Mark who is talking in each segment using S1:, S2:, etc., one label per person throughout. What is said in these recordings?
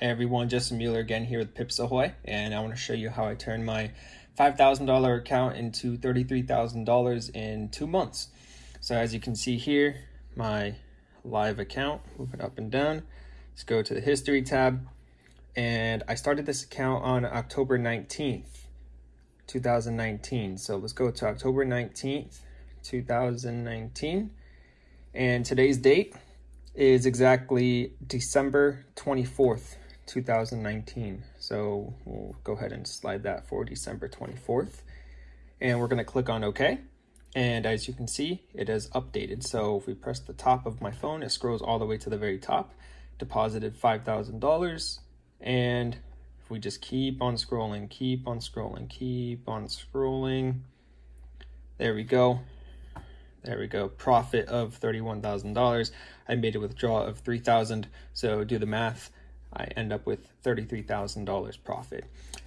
S1: Hey everyone, Justin Mueller again here with Pips Ahoy, and I want to show you how I turned my $5,000 account into $33,000 in two months. So as you can see here, my live account, move it up and down. Let's go to the history tab. And I started this account on October 19th, 2019. So let's go to October 19th, 2019. And today's date is exactly December 24th, 2019. So we'll go ahead and slide that for December 24th. And we're going to click on OK. And as you can see, it has updated. So if we press the top of my phone, it scrolls all the way to the very top. Deposited $5,000. And if we just keep on scrolling, keep on scrolling, keep on scrolling. There we go. There we go. Profit of $31,000. I made a withdrawal of 3000 So do the math. I end up with $33,000 profit.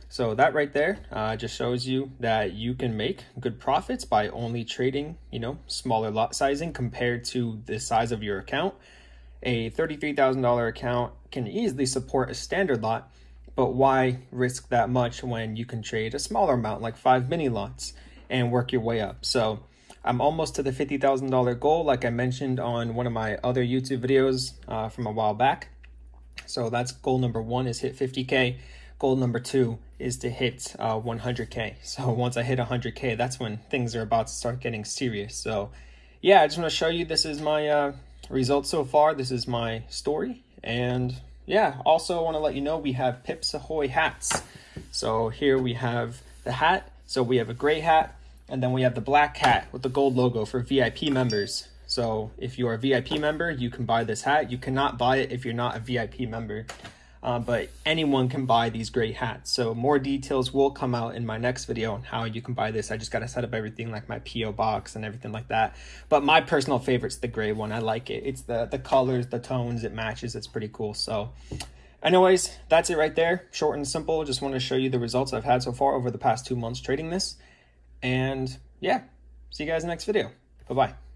S1: So that right there uh, just shows you that you can make good profits by only trading, you know, smaller lot sizing compared to the size of your account. A $33,000 account can easily support a standard lot, but why risk that much when you can trade a smaller amount like five mini lots and work your way up? So I'm almost to the $50,000 goal, like I mentioned on one of my other YouTube videos uh, from a while back. So that's goal number one is hit 50K. Goal number two is to hit uh, 100K. So once I hit 100K, that's when things are about to start getting serious. So yeah, I just want to show you this is my uh, results so far. This is my story. And yeah, also want to let you know we have Pips Ahoy hats. So here we have the hat. So we have a gray hat, and then we have the black hat with the gold logo for VIP members. So if you are a VIP member, you can buy this hat. You cannot buy it if you're not a VIP member. Uh, but anyone can buy these great hats. So more details will come out in my next video on how you can buy this. I just got to set up everything like my PO box and everything like that. But my personal favorite's the gray one. I like it. It's the the colors, the tones, it matches. It's pretty cool. So anyways, that's it right there. Short and simple. Just want to show you the results I've had so far over the past two months trading this. And yeah, see you guys in the next video. Bye-bye.